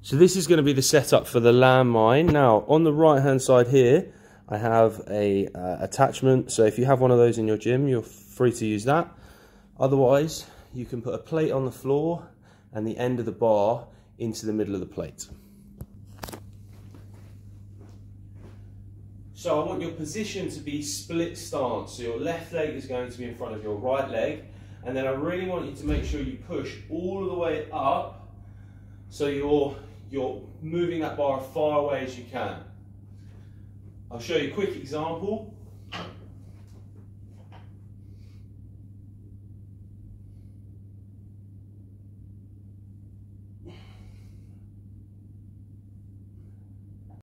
So this is going to be the setup for the landmine. Now, on the right hand side here, I have a uh, attachment. So if you have one of those in your gym, you're free to use that. Otherwise, you can put a plate on the floor and the end of the bar into the middle of the plate. So I want your position to be split stance. So your left leg is going to be in front of your right leg. And then I really want you to make sure you push all the way up so you're, you're moving that bar as far away as you can. I'll show you a quick example.